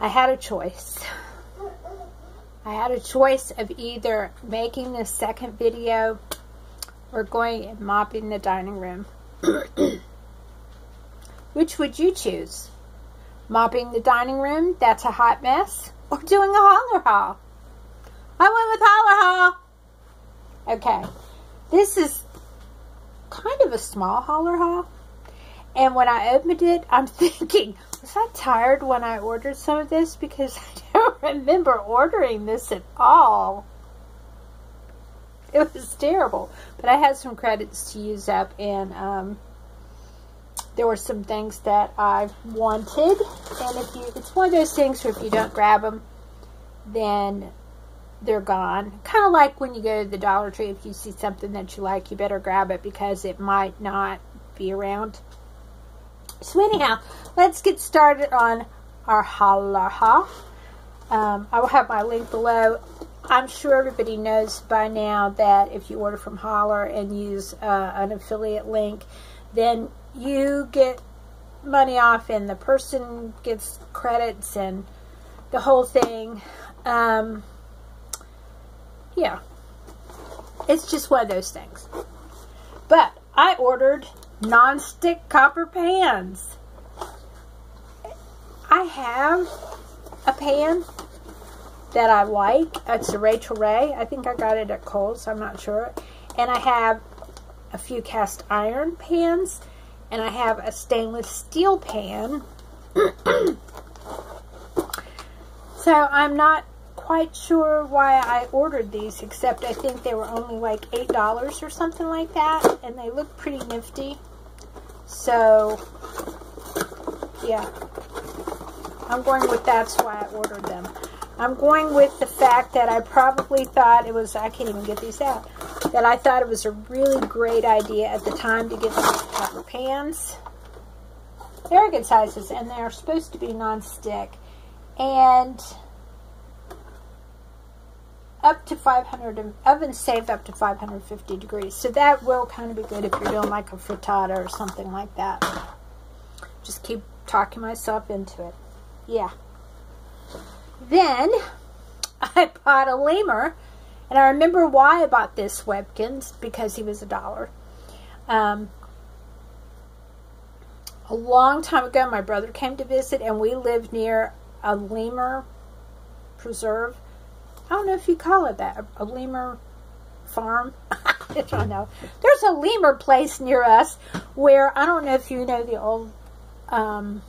I had a choice. I had a choice of either making the second video or going and mopping the dining room. Which would you choose? Mopping the dining room, that's a hot mess, or doing a Hollar haul? I went with Hollar haul. Okay, this is kind of a small Hollar haul. And when I opened it, I'm thinking, was I tired when I ordered some of this? Because I don't remember ordering this at all. It was terrible. But I had some credits to use up, and um, there were some things that I wanted. And if you, it's one of those things where if you don't grab them, then they're gone. Kind of like when you go to the Dollar Tree, if you see something that you like, you better grab it because it might not be around. So anyhow, let's get started on our halaha. Um, I will have my link below. I'm sure everybody knows by now that if you order from Hollar and use uh, an affiliate link, then you get money off and the person gets credits and the whole thing. Um, yeah, it's just one of those things. But I ordered non-stick copper pans. I have a pan that I like. It's a Rachael Ray. I think I got it at Kohl's. I'm not sure. And I have a few cast iron pans. And I have a stainless steel pan. so I'm not quite sure why I ordered these, except I think they were only like $8 or something like that. And they look pretty nifty. So, yeah. I'm going with that's why I ordered them. I'm going with the fact that I probably thought it was, I can't even get these out, that I thought it was a really great idea at the time to get these copper pans. They're good sizes, and they're supposed to be non-stick. And up to 500, oven safe up to 550 degrees. So that will kind of be good if you're doing like a frittata or something like that. Just keep talking myself into it. Yeah. Then I bought a lemur, and I remember why I bought this Webkinz, because he was a dollar. Um, a long time ago, my brother came to visit, and we lived near a lemur preserve. I don't know if you call it that, a, a lemur farm. I don't know. There's a lemur place near us where, I don't know if you know the old um,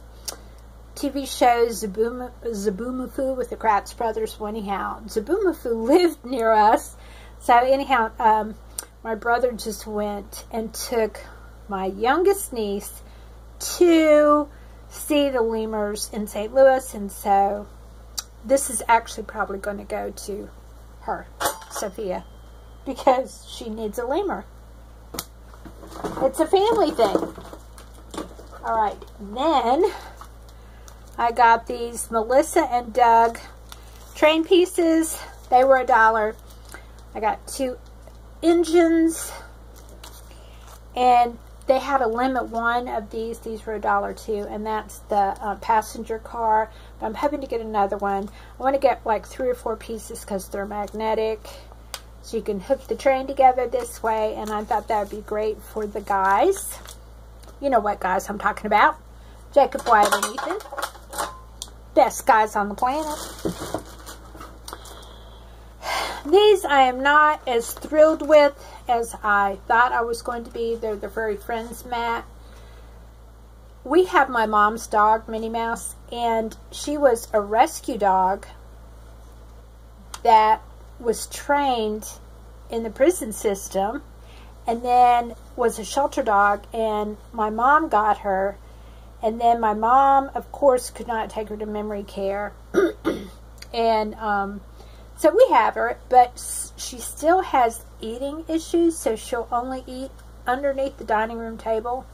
TV show Zoboomafoo with the Kratts brothers. Well, anyhow, Zoboomafoo lived near us. So anyhow, um, my brother just went and took my youngest niece to see the lemurs in St. Louis. And so this is actually probably going to go to her, Sophia, because she needs a lemur. It's a family thing. All right, then I got these Melissa and Doug train pieces. They were a dollar. I got two engines, and they had a limit one of these. These were a dollar two, and that's the uh, passenger car. But I'm hoping to get another one. I want to get like three or four pieces because they're magnetic. So you can hook the train together this way, and I thought that would be great for the guys. You know what guys I'm talking about. Jacob Wyatt and Ethan. Best guys on the planet. These I am not as thrilled with as I thought I was going to be. They're the Furry Friends mat. We have my mom's dog, Minnie Mouse, and she was a rescue dog that was trained in the prison system and then was a shelter dog and my mom got her and then my mom of course could not take her to memory care and um, so we have her, but she still has eating issues, so she'll only eat underneath the dining room table,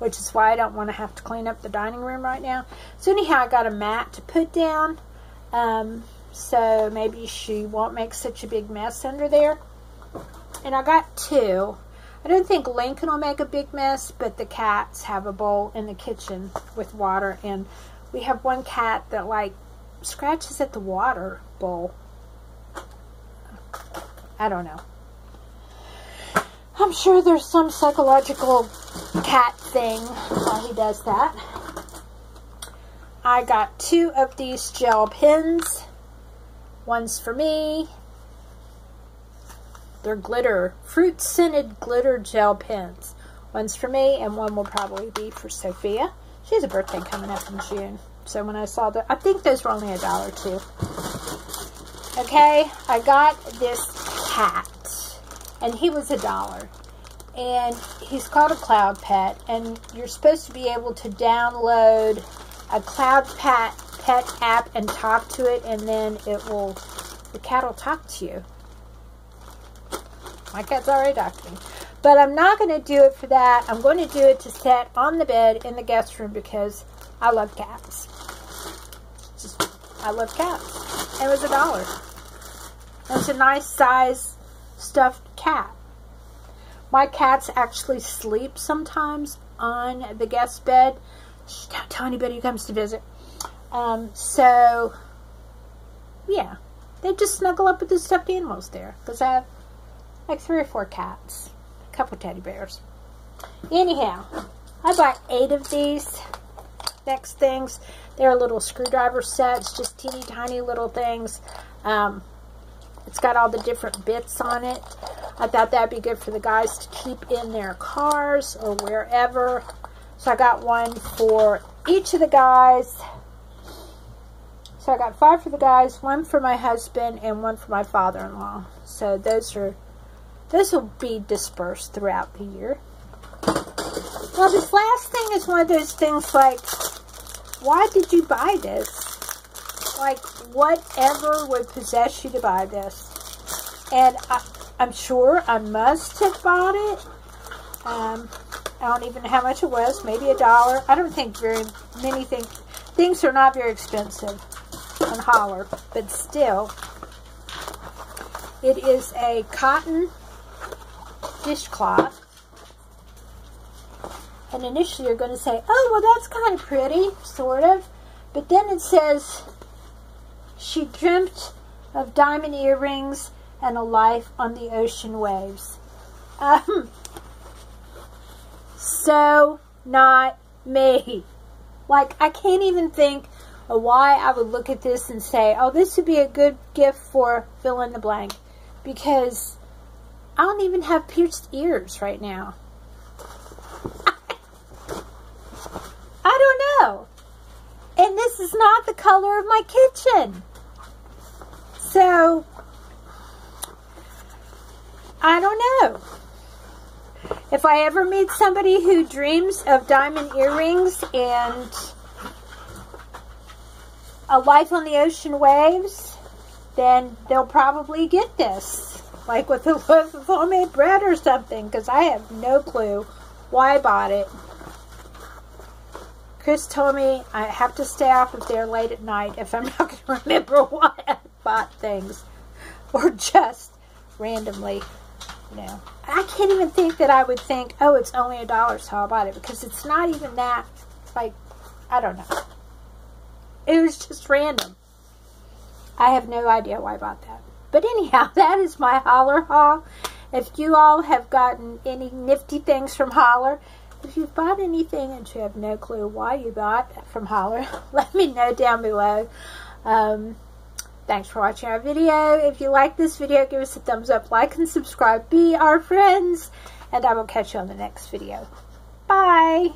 which is why I don't want to have to clean up the dining room right now. So anyhow, I got a mat to put down, um, so maybe she won't make such a big mess under there. And I got two. I don't think Lincoln will make a big mess, but the cats have a bowl in the kitchen with water, and we have one cat that like scratches at the water bowl. I don't know. I'm sure there's some psychological cat thing why he does that. I got two of these gel pens. One's for me. They're glitter, fruit scented glitter gel pens. One's for me and one will probably be for Sophia. She has a birthday coming up in June. So when I saw that, I think those were only a dollar too. Okay, I got this cat and he was a dollar. And he's called a Cloud Pet, and you're supposed to be able to download a Cloud Pet pet app and talk to it, and then it will, the cat will talk to you. My cat's already me. But I'm not going to do it for that. I'm going to do it to set on the bed in the guest room because I love cats. Just, I love cats. It was a dollar. It's a nice size stuffed cat. My cats actually sleep sometimes on the guest bed. Don't tell anybody who comes to visit. Um, so, yeah. They just snuggle up with the stuffed animals there. Because I have like three or four cats. A couple teddy bears. Anyhow, I bought eight of these next things. They're little screwdriver sets, just teeny tiny little things. Um, it's got all the different bits on it. I thought that'd be good for the guys to keep in their cars or wherever. So I got one for each of the guys. So I got five for the guys, one for my husband, and one for my father-in-law. So those are, those will be dispersed throughout the year. Well, this last thing is one of those things like, why did you buy this? Like, whatever would possess you to buy this. And I, am sure I must have bought it. Um, I don't even know how much it was. Maybe a dollar. I don't think very many things. Things are not very expensive on Hollar. But still, it is a cotton dishcloth. And initially you're going to say, oh, well, that's kind of pretty, sort of. But then it says she dreamt of diamond earrings and a life on the ocean waves. Um, so not me. Like, I can't even think of why I would look at this and say, oh, this would be a good gift for fill in the blank. Because I don't even have pierced ears right now. I don't know. And this is not the color of my kitchen. So, I don't know. If I ever meet somebody who dreams of diamond earrings and a life on the ocean waves, then they'll probably get this. Like with a loaf of homemade bread or something, because I have no clue why I bought it. Chris told me I have to stay off if they're late at night if I'm not going to remember why Bought things. Or just randomly, you know. I can't even think that I would think, oh, it's only a dollar, so I bought it. Because it's not even that, like, I don't know. It was just random. I have no idea why I bought that. But anyhow, that is my Hollar haul. If you all have gotten any nifty things from Hollar, if you've bought anything and you have no clue why you bought from Holler, let me know down below. Um, thanks for watching our video. If you like this video, give us a thumbs up, like, and subscribe. Be our friends. And I will catch you on the next video. Bye.